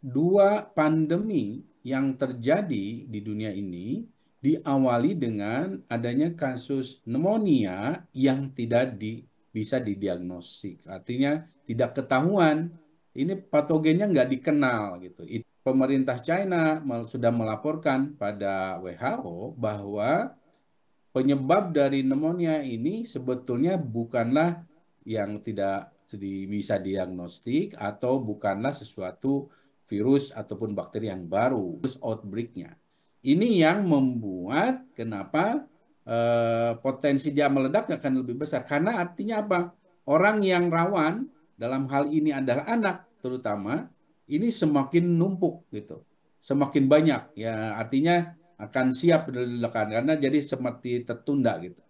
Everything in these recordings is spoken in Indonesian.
dua pandemi yang terjadi di dunia ini diawali dengan adanya kasus pneumonia yang tidak di, bisa didiagnostik. Artinya tidak ketahuan. Ini patogennya nggak dikenal gitu. Pemerintah China sudah melaporkan pada WHO bahwa penyebab dari pneumonia ini sebetulnya bukanlah yang tidak bisa diagnostik atau bukanlah sesuatu virus ataupun bakteri yang baru, terus outbreak-nya. Ini yang membuat kenapa eh, potensi dia meledak akan lebih besar. Karena artinya apa? Orang yang rawan dalam hal ini adalah anak terutama ini semakin numpuk gitu. Semakin banyak ya artinya akan siap diledakan karena jadi seperti tertunda gitu.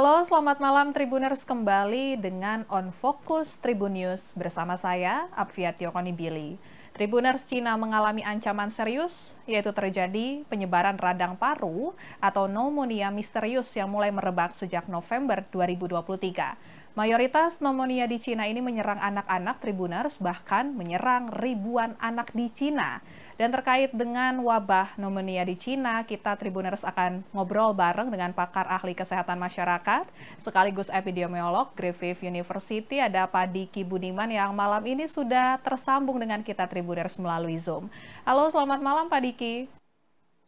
Halo, selamat malam Tribuners kembali dengan On Focus Tribun News bersama saya, Apviatio Konibili. Tribuners Cina mengalami ancaman serius, yaitu terjadi penyebaran radang paru atau pneumonia misterius yang mulai merebak sejak November 2023. Mayoritas pneumonia di Cina ini menyerang anak-anak Tribuners, bahkan menyerang ribuan anak di Cina. Dan terkait dengan wabah pneumonia di Cina, kita Tribuners akan ngobrol bareng dengan pakar ahli kesehatan masyarakat, sekaligus epidemiolog Griffith University, ada Pak Diki Budiman yang malam ini sudah tersambung dengan kita Tribuners melalui Zoom. Halo, selamat malam Pak Diki.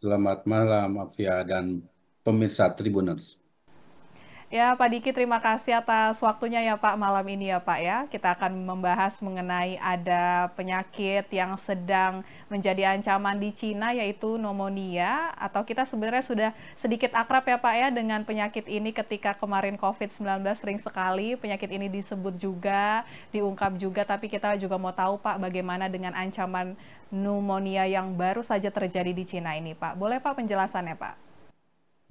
Selamat malam, Afia dan pemirsa Tribuners. Ya, Pak Diki, terima kasih atas waktunya ya Pak malam ini ya Pak ya. Kita akan membahas mengenai ada penyakit yang sedang menjadi ancaman di Cina yaitu pneumonia atau kita sebenarnya sudah sedikit akrab ya Pak ya dengan penyakit ini ketika kemarin COVID-19 sering sekali penyakit ini disebut juga, diungkap juga tapi kita juga mau tahu Pak bagaimana dengan ancaman pneumonia yang baru saja terjadi di Cina ini Pak. Boleh Pak penjelasannya Pak?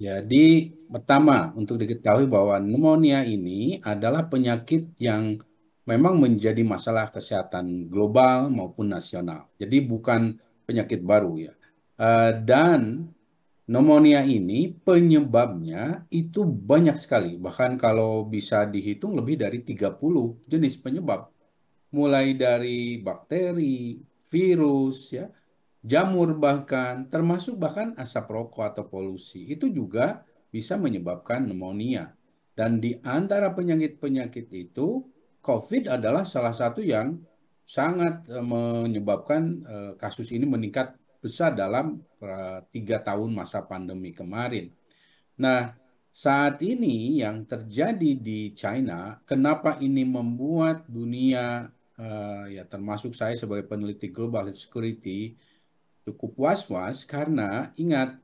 Jadi pertama untuk diketahui bahwa pneumonia ini adalah penyakit yang memang menjadi masalah kesehatan global maupun nasional. Jadi bukan penyakit baru ya. Eh, dan pneumonia ini penyebabnya itu banyak sekali. Bahkan kalau bisa dihitung lebih dari 30 jenis penyebab. Mulai dari bakteri, virus ya, jamur bahkan, termasuk bahkan asap rokok atau polusi, itu juga bisa menyebabkan pneumonia. Dan di antara penyakit-penyakit itu, COVID adalah salah satu yang sangat eh, menyebabkan eh, kasus ini meningkat besar dalam eh, tiga tahun masa pandemi kemarin. Nah, saat ini yang terjadi di China, kenapa ini membuat dunia, ya termasuk saya sebagai peneliti global security, cukup was-was karena ingat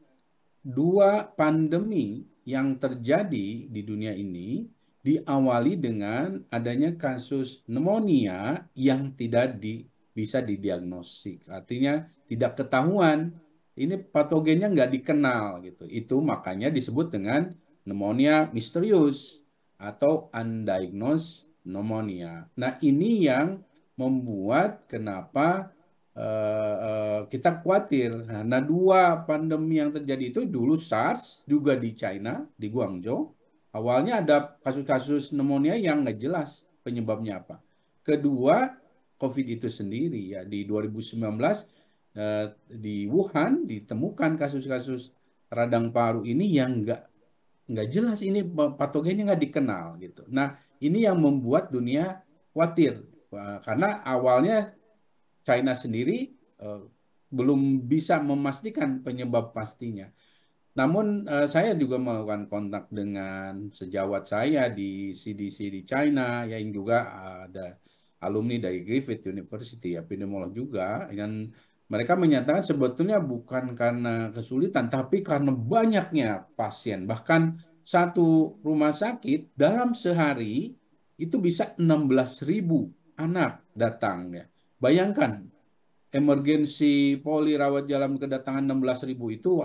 dua pandemi yang terjadi di dunia ini diawali dengan adanya kasus pneumonia yang tidak di, bisa didiagnostik. Artinya tidak ketahuan. Ini patogennya nggak dikenal gitu. Itu makanya disebut dengan pneumonia misterius atau undiagnosed pneumonia. Nah ini yang membuat kenapa Eh, kita khawatir. Nah, dua pandemi yang terjadi itu dulu SARS juga di China, di Guangzhou. Awalnya ada kasus-kasus pneumonia yang nggak jelas penyebabnya apa. Kedua, COVID itu sendiri ya di 2019 eh, di Wuhan ditemukan kasus-kasus radang paru ini yang nggak nggak jelas ini patogennya nggak dikenal gitu. Nah ini yang membuat dunia khawatir karena awalnya China sendiri uh, belum bisa memastikan penyebab pastinya. Namun uh, saya juga melakukan kontak dengan sejawat saya di CDC di China yang juga ada alumni dari Griffith University epidemiolog juga dan mereka menyatakan sebetulnya bukan karena kesulitan tapi karena banyaknya pasien bahkan satu rumah sakit dalam sehari itu bisa 16.000 anak datang ya Bayangkan, emergensi poli rawat jalan kedatangan 16.000 itu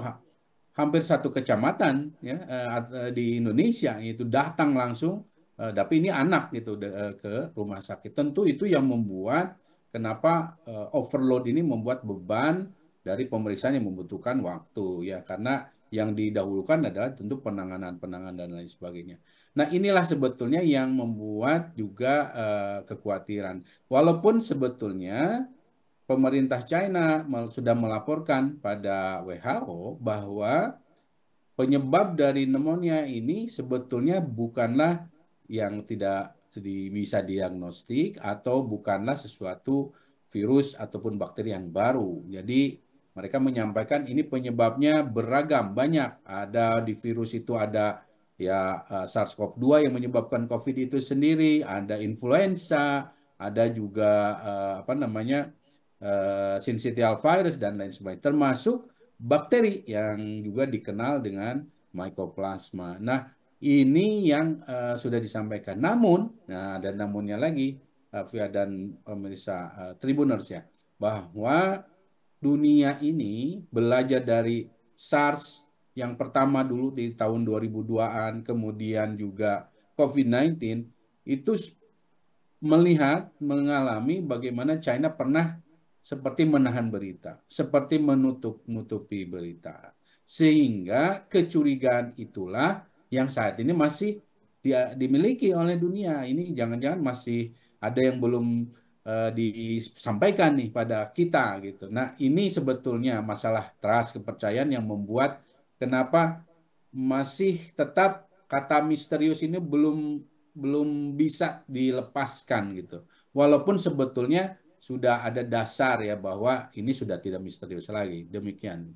hampir satu kecamatan ya eh, di Indonesia itu datang langsung eh, tapi ini anak gitu eh, ke rumah sakit. Tentu itu yang membuat kenapa overload ini membuat beban dari pemeriksaan yang membutuhkan waktu ya. Karena yang didahulukan adalah tentu penanganan-penanganan dan lain sebagainya. Nah, inilah sebetulnya yang membuat juga uh, kekhawatiran. Walaupun sebetulnya pemerintah China sudah melaporkan pada WHO bahwa penyebab dari pneumonia ini sebetulnya bukanlah yang tidak bisa diagnostik atau bukanlah sesuatu virus ataupun bakteri yang baru. Jadi mereka menyampaikan ini penyebabnya beragam, banyak. Ada di virus itu ada ya uh, SARS-CoV-2 yang menyebabkan COVID itu sendiri, ada influenza, ada juga uh, apa namanya uh, syncytial virus dan lain sebagainya, termasuk bakteri yang juga dikenal dengan mycoplasma. Nah, ini yang uh, sudah disampaikan. Namun, nah ada namunnya lagi, uh, Via dan pemirsa uh, Tribuners ya, bahwa dunia ini belajar dari SARS yang pertama dulu di tahun 2002-an, kemudian juga COVID-19, itu melihat, mengalami bagaimana China pernah seperti menahan berita, seperti menutup-nutupi berita. Sehingga kecurigaan itulah yang saat ini masih dimiliki oleh dunia. Ini jangan-jangan masih ada yang belum uh, disampaikan nih pada kita gitu. Nah, ini sebetulnya masalah trust kepercayaan yang membuat kenapa masih tetap kata misterius ini belum belum bisa dilepaskan gitu. Walaupun sebetulnya sudah ada dasar ya bahwa ini sudah tidak misterius lagi. Demikian.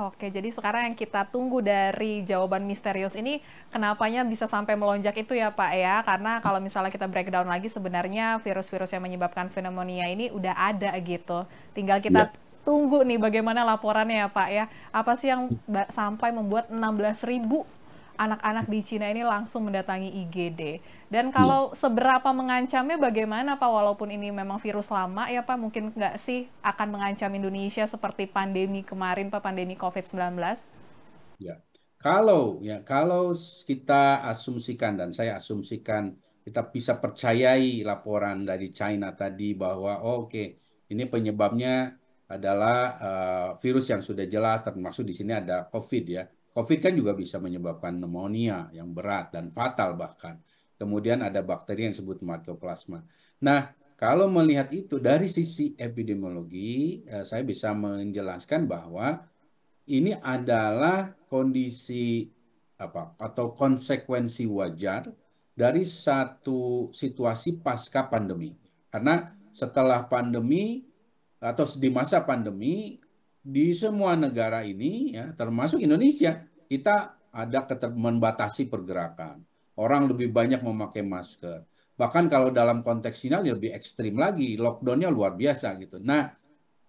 Oke, jadi sekarang yang kita tunggu dari jawaban misterius ini, kenapanya bisa sampai melonjak itu ya Pak ya? Karena kalau misalnya kita breakdown lagi, sebenarnya virus-virus yang menyebabkan pneumonia ini udah ada gitu. Tinggal kita ya. tunggu nih bagaimana laporannya ya Pak ya. Apa sih yang sampai membuat 16 ribu anak-anak di Cina ini langsung mendatangi IGD. Dan kalau ya. seberapa mengancamnya bagaimana Pak, walaupun ini memang virus lama ya Pak, mungkin nggak sih akan mengancam Indonesia seperti pandemi kemarin Pak, pandemi COVID-19? Ya, kalau ya kalau kita asumsikan dan saya asumsikan kita bisa percayai laporan dari China tadi bahwa oh, oke okay, ini penyebabnya adalah uh, virus yang sudah jelas termasuk di sini ada COVID ya COVID kan juga bisa menyebabkan pneumonia yang berat dan fatal bahkan. Kemudian ada bakteri yang disebut mycoplasma. Nah, kalau melihat itu dari sisi epidemiologi, eh, saya bisa menjelaskan bahwa ini adalah kondisi apa atau konsekuensi wajar dari satu situasi pasca pandemi. Karena setelah pandemi atau di masa pandemi di semua negara ini ya termasuk Indonesia kita ada membatasi pergerakan. Orang lebih banyak memakai masker. Bahkan kalau dalam konteks China lebih ekstrim lagi lockdownnya luar biasa gitu. Nah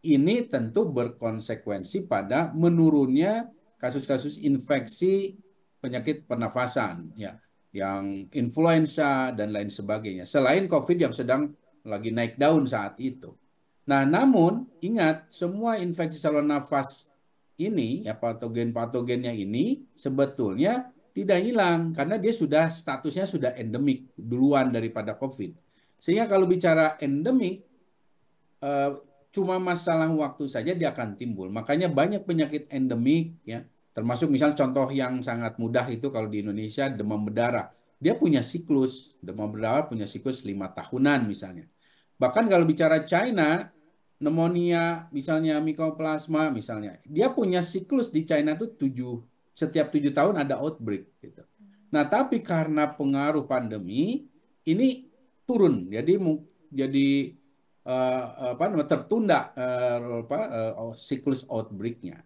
ini tentu berkonsekuensi pada menurunnya kasus-kasus infeksi penyakit pernafasan ya yang influenza dan lain sebagainya. Selain COVID yang sedang lagi naik daun saat itu. Nah, namun ingat semua infeksi saluran nafas ini ya patogen-patogennya ini sebetulnya tidak hilang karena dia sudah statusnya sudah endemik duluan daripada COVID. Sehingga kalau bicara endemik uh, cuma masalah waktu saja dia akan timbul. Makanya banyak penyakit endemik ya, termasuk misal contoh yang sangat mudah itu kalau di Indonesia demam berdarah. Dia punya siklus, demam berdarah punya siklus lima tahunan misalnya. Bahkan kalau bicara China, pneumonia, misalnya mycoplasma, misalnya, dia punya siklus di China itu tujuh, setiap tujuh tahun ada outbreak. Gitu. Nah, tapi karena pengaruh pandemi, ini turun, jadi jadi uh, apa tertunda uh, apa uh, siklus outbreaknya.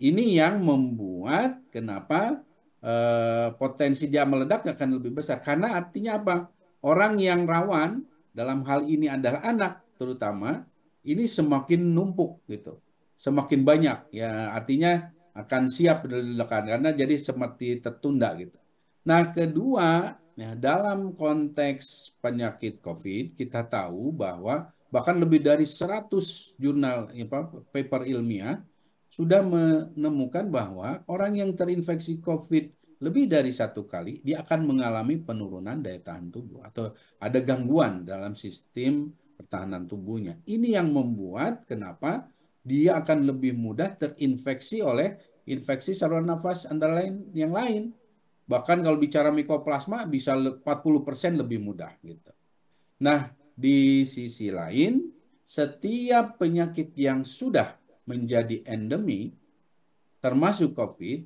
Ini yang membuat kenapa uh, potensi dia meledak akan lebih besar karena artinya apa? Orang yang rawan dalam hal ini adalah anak terutama ini semakin numpuk gitu. Semakin banyak ya artinya akan siap diledakan karena jadi seperti tertunda gitu. Nah, kedua, ya, dalam konteks penyakit COVID kita tahu bahwa bahkan lebih dari 100 jurnal ya, paper ilmiah sudah menemukan bahwa orang yang terinfeksi COVID lebih dari satu kali, dia akan mengalami penurunan daya tahan tubuh atau ada gangguan dalam sistem pertahanan tubuhnya. Ini yang membuat kenapa dia akan lebih mudah terinfeksi oleh infeksi saluran nafas antara lain yang lain. Bahkan kalau bicara mikoplasma bisa 40% lebih mudah gitu. Nah, di sisi lain, setiap penyakit yang sudah menjadi endemi termasuk COVID,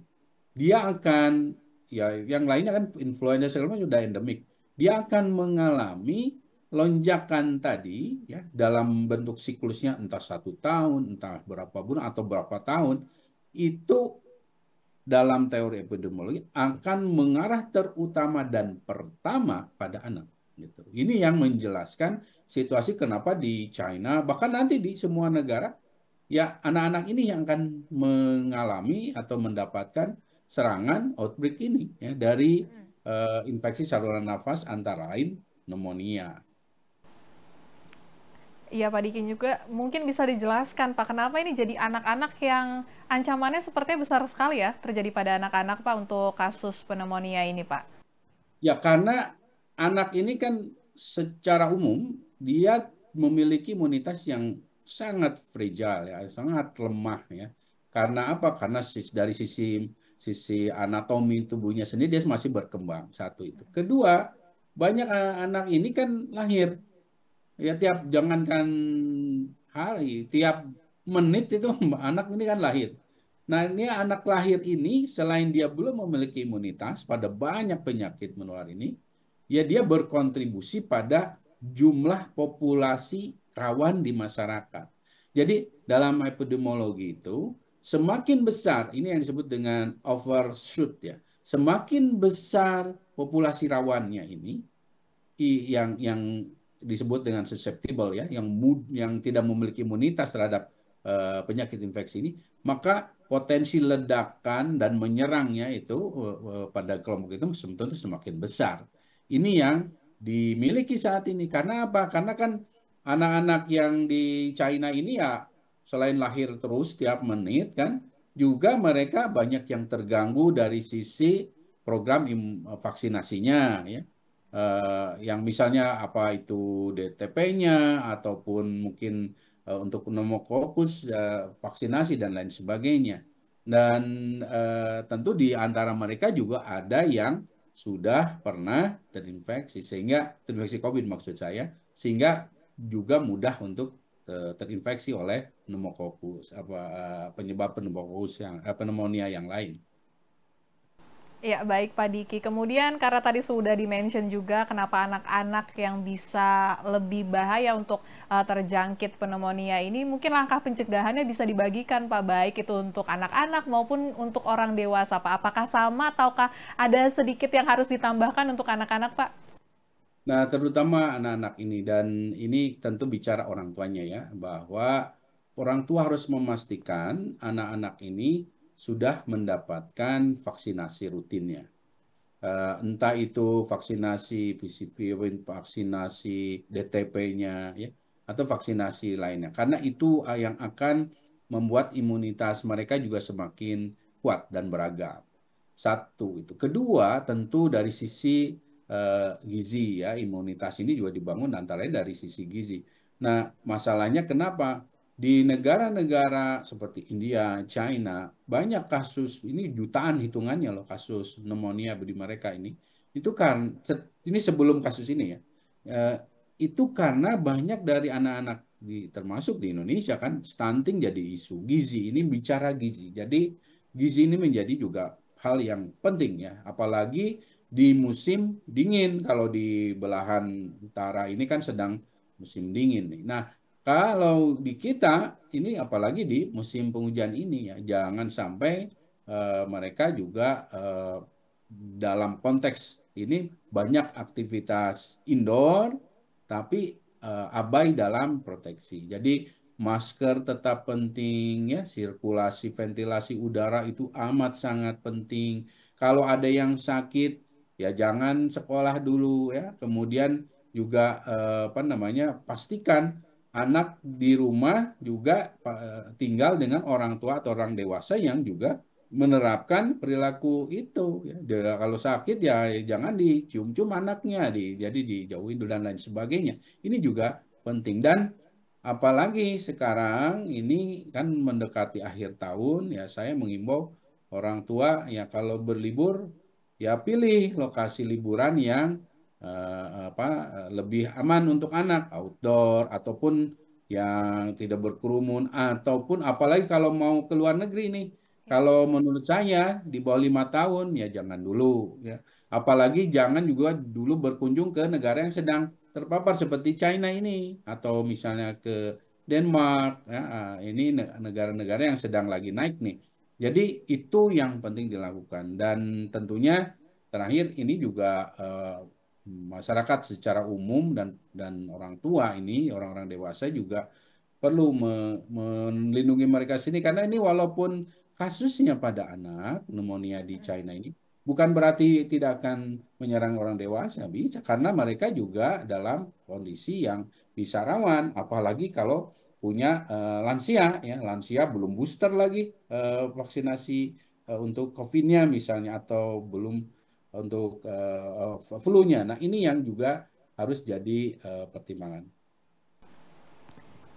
dia akan ya yang lainnya kan influenza segala macam sudah endemik. Dia akan mengalami lonjakan tadi ya dalam bentuk siklusnya entah satu tahun, entah berapa bulan atau berapa tahun itu dalam teori epidemiologi akan mengarah terutama dan pertama pada anak. Gitu. Ini yang menjelaskan situasi kenapa di China bahkan nanti di semua negara ya anak-anak ini yang akan mengalami atau mendapatkan serangan outbreak ini ya dari uh, infeksi saluran nafas antara lain pneumonia. Iya Pak Dikin juga mungkin bisa dijelaskan Pak kenapa ini jadi anak-anak yang ancamannya sepertinya besar sekali ya terjadi pada anak-anak Pak untuk kasus pneumonia ini Pak. Ya karena anak ini kan secara umum dia memiliki imunitas yang sangat fragile ya, sangat lemah ya. Karena apa? Karena dari sisi sisi anatomi tubuhnya sendiri dia masih berkembang satu itu. Kedua, banyak anak ini kan lahir ya tiap jangankan hari, tiap menit itu anak ini kan lahir. Nah ini anak lahir ini selain dia belum memiliki imunitas pada banyak penyakit menular ini, ya dia berkontribusi pada jumlah populasi rawan di masyarakat. Jadi dalam epidemiologi itu semakin besar ini yang disebut dengan overshoot ya, semakin besar populasi rawannya ini yang yang disebut dengan susceptible ya, yang mood, yang tidak memiliki imunitas terhadap uh, penyakit infeksi ini, maka potensi ledakan dan menyerangnya itu uh, pada kelompok itu tentu semakin besar. Ini yang dimiliki saat ini. Karena apa? Karena kan anak-anak yang di China ini ya selain lahir terus tiap menit kan, juga mereka banyak yang terganggu dari sisi program vaksinasinya ya uh, yang misalnya apa itu DTP-nya ataupun mungkin uh, untuk pneumokokus uh, vaksinasi dan lain sebagainya. Dan uh, tentu di antara mereka juga ada yang sudah pernah terinfeksi sehingga terinfeksi COVID maksud saya sehingga juga mudah untuk terinfeksi oleh pneumokokus apa penyebab pneumokokus yang pneumonia yang lain. Ya, baik Pak Diki. Kemudian karena tadi sudah dimention juga kenapa anak-anak yang bisa lebih bahaya untuk uh, terjangkit pneumonia ini, mungkin langkah pencegahannya bisa dibagikan Pak, baik itu untuk anak-anak maupun untuk orang dewasa Pak. Apakah sama ataukah ada sedikit yang harus ditambahkan untuk anak-anak Pak? Nah, terutama anak-anak ini dan ini tentu bicara orang tuanya ya, bahwa orang tua harus memastikan anak-anak ini sudah mendapatkan vaksinasi rutinnya. Uh, entah itu vaksinasi PCV, vaksinasi DTP-nya, ya, atau vaksinasi lainnya. Karena itu yang akan membuat imunitas mereka juga semakin kuat dan beragam. Satu itu. Kedua, tentu dari sisi uh, gizi ya, imunitas ini juga dibangun antara lain dari sisi gizi. Nah, masalahnya kenapa? Di negara-negara seperti India, China, banyak kasus ini jutaan hitungannya loh kasus pneumonia di mereka ini. Itu kan ini sebelum kasus ini ya. Eh, itu karena banyak dari anak-anak di termasuk di Indonesia kan stunting jadi isu gizi ini bicara gizi. Jadi gizi ini menjadi juga hal yang penting ya, apalagi di musim dingin kalau di belahan utara ini kan sedang musim dingin nih. Nah, kalau di kita ini apalagi di musim penghujan ini ya jangan sampai uh, mereka juga uh, dalam konteks ini banyak aktivitas indoor tapi uh, abai dalam proteksi. Jadi masker tetap penting ya, sirkulasi ventilasi udara itu amat sangat penting. Kalau ada yang sakit ya jangan sekolah dulu ya. Kemudian juga uh, apa namanya pastikan anak di rumah juga tinggal dengan orang tua atau orang dewasa yang juga menerapkan perilaku itu ya. Kalau sakit ya jangan dicium-cium anaknya di jadi dijauhin dan lain sebagainya. Ini juga penting. Dan apalagi sekarang ini kan mendekati akhir tahun ya saya mengimbau orang tua ya kalau berlibur ya pilih lokasi liburan yang uh, apa lebih aman untuk anak outdoor ataupun yang tidak berkerumun ataupun apalagi kalau mau ke luar negeri nih. Kalau menurut saya di bawah lima tahun ya jangan dulu ya. Apalagi jangan juga dulu berkunjung ke negara yang sedang terpapar seperti China ini atau misalnya ke Denmark ya ah, ini negara-negara yang sedang lagi naik nih. Jadi itu yang penting dilakukan. Dan tentunya terakhir ini juga uh, masyarakat secara umum dan dan orang tua ini orang-orang dewasa juga perlu me, melindungi mereka sini. Karena ini walaupun kasusnya pada anak pneumonia di China ini bukan berarti tidak akan menyerang orang dewasa bisa. Karena mereka juga dalam kondisi yang bisa rawan. Apalagi kalau punya uh, lansia ya. Lansia belum booster lagi uh, vaksinasi uh, untuk COVID-nya misalnya atau belum untuk uh, flu-nya. Nah, ini yang juga harus jadi uh, pertimbangan.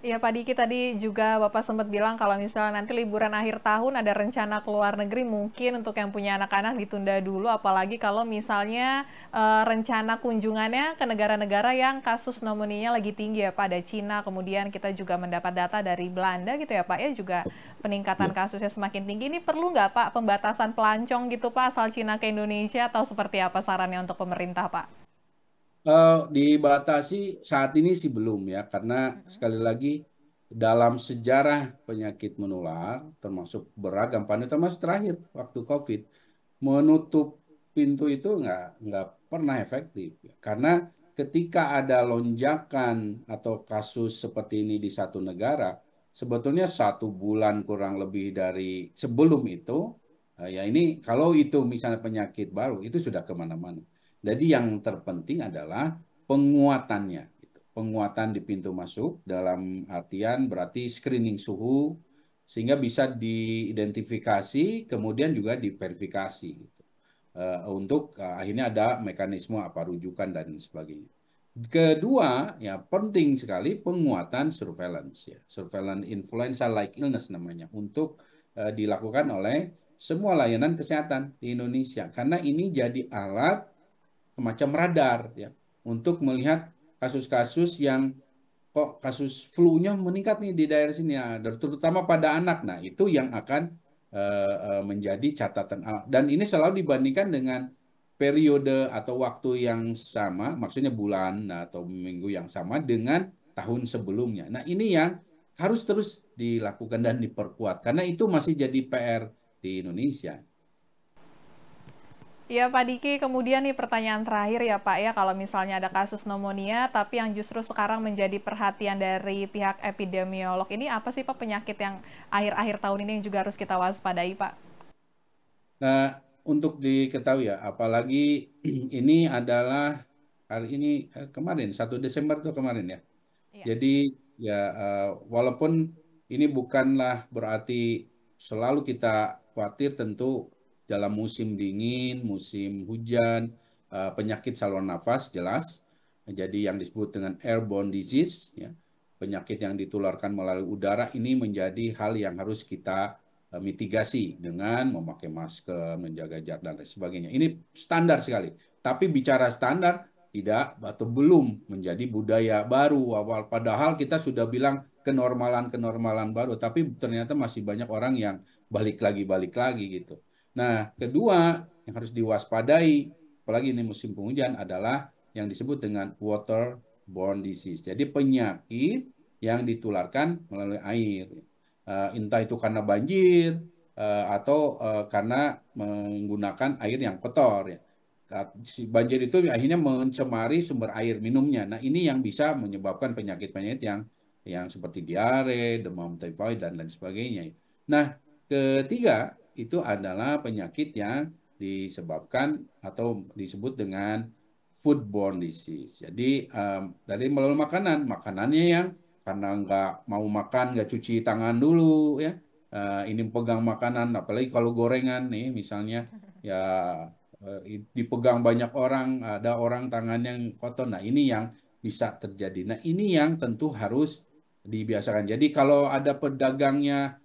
Ya Pak Diki tadi juga Bapak sempat bilang kalau misalnya nanti liburan akhir tahun ada rencana ke luar negeri mungkin untuk yang punya anak-anak ditunda dulu apalagi kalau misalnya e, rencana kunjungannya ke negara-negara yang kasus pneumonia lagi tinggi ya Pak ada Cina kemudian kita juga mendapat data dari Belanda gitu ya Pak ya juga peningkatan ya. kasusnya semakin tinggi ini perlu nggak Pak pembatasan pelancong gitu Pak asal Cina ke Indonesia atau seperti apa sarannya untuk pemerintah Pak? Uh, dibatasi saat ini sih belum ya karena hmm. sekali lagi dalam sejarah penyakit menular termasuk beragam pandemi termasuk terakhir waktu COVID menutup pintu itu nggak nggak pernah efektif karena ketika ada lonjakan atau kasus seperti ini di satu negara sebetulnya satu bulan kurang lebih dari sebelum itu uh, ya ini kalau itu misalnya penyakit baru itu sudah ke mana-mana jadi yang terpenting adalah penguatannya. Gitu. Penguatan di pintu masuk dalam artian berarti screening suhu sehingga bisa diidentifikasi kemudian juga diverifikasi gitu. Uh, untuk uh, akhirnya ada mekanisme apa rujukan dan sebagainya. Kedua, ya penting sekali penguatan surveillance ya. Surveillance influenza like illness namanya untuk uh, dilakukan oleh semua layanan kesehatan di Indonesia karena ini jadi alat semacam radar ya untuk melihat kasus-kasus yang kok kasus flu-nya meningkat nih di daerah sini ya, terutama pada anak. Nah, itu yang akan uh, menjadi catatan dan ini selalu dibandingkan dengan periode atau waktu yang sama, maksudnya bulan atau minggu yang sama dengan tahun sebelumnya. Nah, ini yang harus terus dilakukan dan diperkuat karena itu masih jadi PR di Indonesia. Ya Pak Diki, kemudian nih pertanyaan terakhir ya Pak ya, kalau misalnya ada kasus pneumonia, tapi yang justru sekarang menjadi perhatian dari pihak epidemiolog, ini apa sih Pak penyakit yang akhir-akhir tahun ini yang juga harus kita waspadai Pak? Nah, untuk diketahui ya, apalagi ini adalah hari ini eh, kemarin, 1 Desember itu kemarin ya. ya. Jadi ya uh, walaupun ini bukanlah berarti selalu kita khawatir tentu dalam musim dingin, musim hujan, uh, penyakit saluran nafas jelas. Jadi yang disebut dengan airborne disease, ya, penyakit yang ditularkan melalui udara ini menjadi hal yang harus kita mitigasi dengan memakai masker, menjaga jarak dan lain sebagainya. Ini standar sekali. Tapi bicara standar tidak atau belum menjadi budaya baru awal padahal kita sudah bilang kenormalan-kenormalan baru tapi ternyata masih banyak orang yang balik lagi balik lagi gitu. Nah, kedua yang harus diwaspadai, apalagi ini musim penghujan adalah yang disebut dengan waterborne disease. Jadi penyakit yang ditularkan melalui air. Uh, entah itu karena banjir uh, atau uh, karena menggunakan air yang kotor ya. Banjir itu akhirnya mencemari sumber air minumnya. Nah, ini yang bisa menyebabkan penyakit-penyakit yang yang seperti diare, demam tifoid dan lain sebagainya. Nah, ketiga itu adalah penyakit yang disebabkan atau disebut dengan foodborne disease. Jadi um, dari melalui makanan, makanannya yang karena nggak mau makan, nggak cuci tangan dulu ya. Uh, ini pegang makanan, apalagi kalau gorengan nih misalnya ya uh, dipegang banyak orang, ada orang tangan yang kotor. Nah ini yang bisa terjadi. Nah ini yang tentu harus dibiasakan. Jadi kalau ada pedagangnya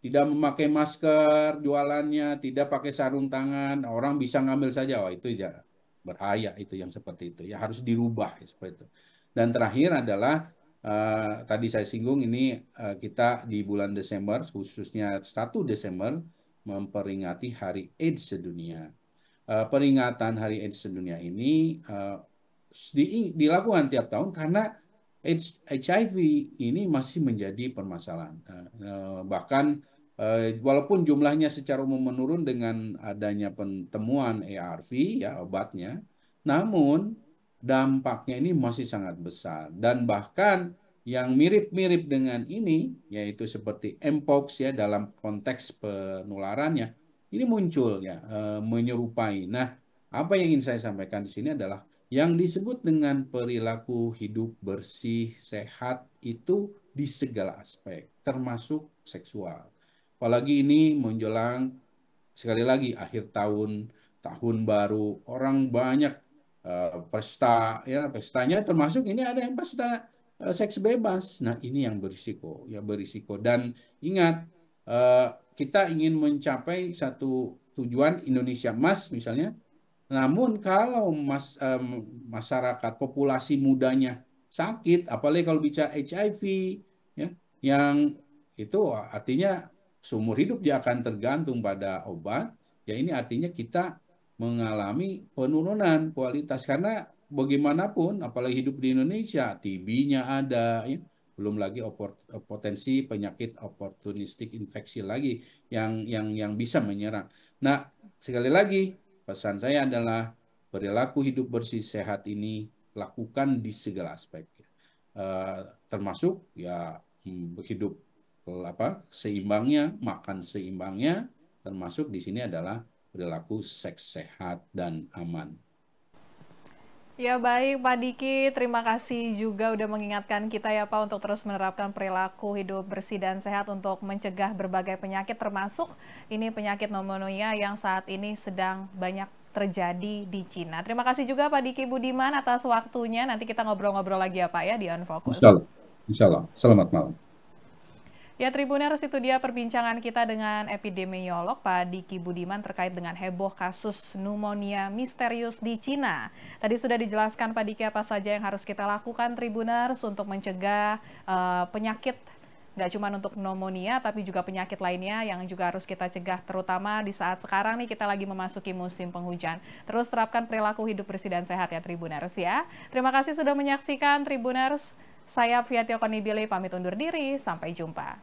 tidak memakai masker, jualannya tidak pakai sarung tangan, orang bisa ngambil saja. Wah, itu ya berbahaya itu yang seperti itu. Ya harus dirubah ya, seperti itu. Dan terakhir adalah uh, tadi saya singgung ini uh, kita di bulan Desember khususnya 1 Desember memperingati Hari AIDS sedunia. Uh, peringatan Hari AIDS sedunia ini uh, di, dilakukan tiap tahun karena HIV ini masih menjadi permasalahan. Uh, bahkan Eh, walaupun jumlahnya secara umum menurun dengan adanya pentemuan ARV ya obatnya, namun dampaknya ini masih sangat besar dan bahkan yang mirip-mirip dengan ini yaitu seperti mpox ya dalam konteks penularannya ini muncul ya e, menyerupai. Nah, apa yang ingin saya sampaikan di sini adalah yang disebut dengan perilaku hidup bersih, sehat itu di segala aspek termasuk seksual. Apalagi ini menjelang sekali lagi akhir tahun, tahun baru, orang banyak uh, pesta ya pestanya termasuk ini ada yang pesta uh, seks bebas. Nah, ini yang berisiko, ya berisiko dan ingat uh, kita ingin mencapai satu tujuan Indonesia Emas misalnya. Namun kalau mas, um, masyarakat populasi mudanya sakit, apalagi kalau bicara HIV ya yang itu artinya seumur hidup dia akan tergantung pada obat, ya ini artinya kita mengalami penurunan kualitas karena bagaimanapun apalagi hidup di Indonesia TB-nya ada ya belum lagi potensi penyakit oportunistik infeksi lagi yang yang yang bisa menyerang. Nah, sekali lagi pesan saya adalah perilaku hidup bersih sehat ini lakukan di segala aspek. Uh, termasuk ya hmm, hidup apa seimbangnya, makan seimbangnya, termasuk di sini adalah perilaku seks sehat dan aman. Ya baik Pak Diki, terima kasih juga udah mengingatkan kita ya Pak untuk terus menerapkan perilaku hidup bersih dan sehat untuk mencegah berbagai penyakit termasuk ini penyakit pneumonia yang saat ini sedang banyak terjadi di Cina. Terima kasih juga Pak Diki Budiman atas waktunya. Nanti kita ngobrol-ngobrol lagi ya Pak ya di On Focus. Insya Allah. Insya Allah. Selamat malam. Ya Tribuners itu dia perbincangan kita dengan epidemiolog Pak Diki Budiman terkait dengan heboh kasus pneumonia misterius di Cina. Tadi sudah dijelaskan Pak Diki apa saja yang harus kita lakukan Tribuners untuk mencegah uh, penyakit nggak cuma untuk pneumonia tapi juga penyakit lainnya yang juga harus kita cegah terutama di saat sekarang nih kita lagi memasuki musim penghujan. Terus terapkan perilaku hidup bersih dan sehat ya Tribuners ya. Terima kasih sudah menyaksikan Tribuners. Saya Fiatio Konibili pamit undur diri, sampai jumpa.